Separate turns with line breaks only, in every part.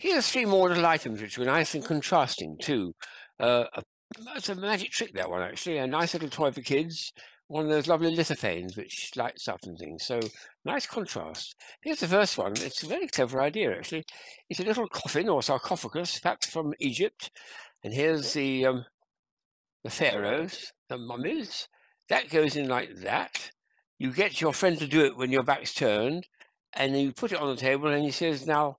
Here's three more little items which were nice and contrasting too. Uh, a, that's a magic trick, that one actually. A nice little toy for kids. One of those lovely lithophanes which lights up and things. So nice contrast. Here's the first one. It's a very clever idea actually. It's a little coffin or sarcophagus, perhaps from Egypt. And here's the um, the pharaohs, the mummies. That goes in like that. You get your friend to do it when your back's turned, and then you put it on the table, and he says, "Now,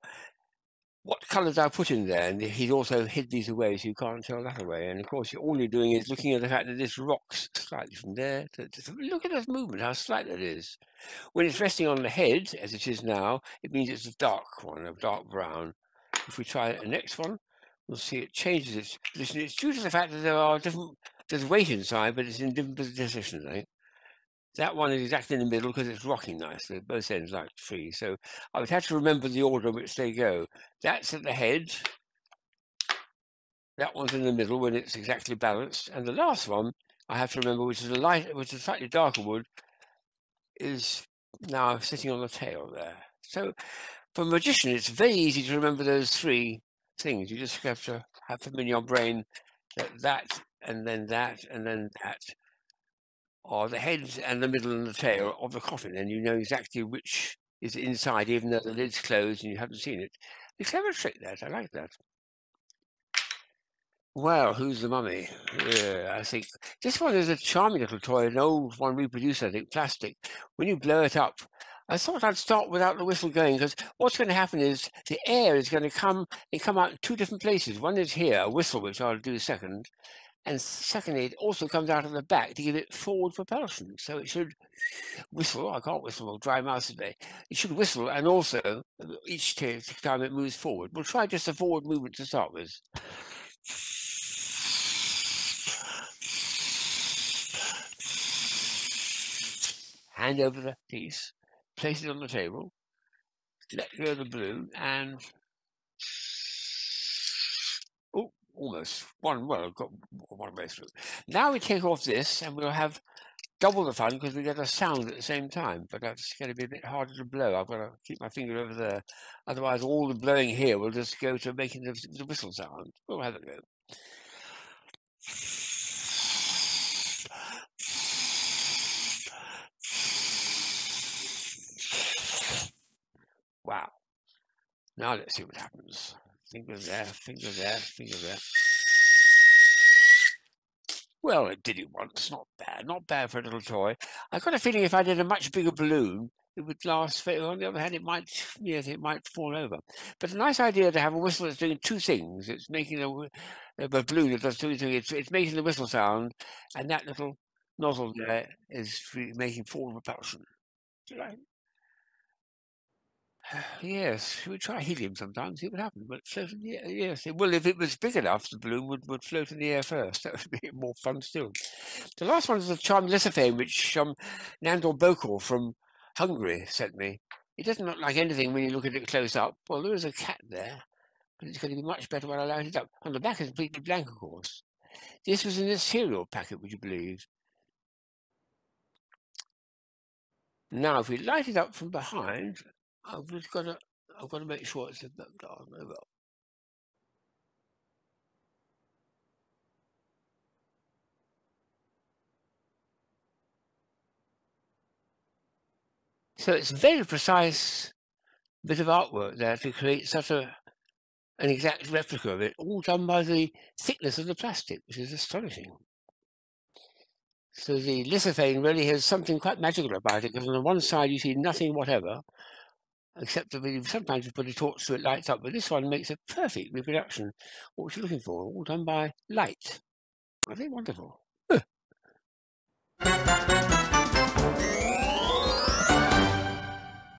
what colours I put in there?" And he's also hid these away, so you can't tell that away. And of course, all you're doing is looking at the fact that this rocks slightly from there. To, to, look at this movement, how slight that is. When it's resting on the head, as it is now, it means it's a dark one, a dark brown. If we try the next one, we'll see it changes its position. It's due to the fact that there are different, there's weight inside, but it's in different positions, think. That one is exactly in the middle because it's rocking nicely, both ends like free. So I would have to remember the order in which they go. That's at the head. That one's in the middle when it's exactly balanced. And the last one I have to remember, which is a light, which is slightly darker wood, is now sitting on the tail there. So for a magician, it's very easy to remember those three things. You just have to have them in your brain that that and then that and then that are the heads and the middle and the tail of the coffin, and you know exactly which is inside, even though the lid's closed and you haven't seen it. It's a clever trick, that. I like that. Well, who's the mummy? Yeah, I think this one is a charming little toy, an old one reproduced, I think, plastic. When you blow it up, I thought I'd start without the whistle going because what's going to happen is the air is going to come and come out in two different places. One is here, a whistle, which I'll do second, and secondly, it also comes out of the back to give it forward propulsion. So it should whistle. I can't whistle or dry mouth today. It should whistle, and also uh, each time it moves forward. We'll try just a forward movement to start with. Hand over the piece place it on the table, let go of the balloon, and one. Well, got one way through. Now we take off this, and we'll have double the fun because we get a sound at the same time. But that's going to be a bit harder to blow. I've got to keep my finger over there. Otherwise, all the blowing here will just go to making the, the whistle sound. We'll have a go. Wow. Now let's see what happens. Finger there, finger there, finger there. Well, it did it once. Not bad. Not bad for a little toy. I got a feeling if I did a much bigger balloon, it would last. Forever. On the other hand, it might, yes, it might fall over. But a nice idea to have a whistle that's doing two things. It's making a, a uh, balloon that does two things. It's, it's making the whistle sound, and that little nozzle there is making forward propulsion. Right? Yes, we try helium sometimes, see what happens. But float in the air, yes. Well, if it was big enough, the balloon would, would float in the air first. That would be more fun still. The last one is a charm lithophane, which um, Nandor Bokor from Hungary sent me. It doesn't look like anything when you look at it close up. Well, there is a cat there, but it's going to be much better when I light it up. On the back is completely blank, of course. This was in a cereal packet, would you believe? Now, if we light it up from behind, I've just got to, I've got to make sure it's in that we. So it's a very precise bit of artwork there to create such a an exact replica of it, all done by the thickness of the plastic, which is astonishing. So the lithophane really has something quite magical about it, because on the one side you see nothing whatever, except that sometimes you put a torch so it lights up, but this one makes a perfect reproduction. What you're looking for, all done by light. I think wonderful.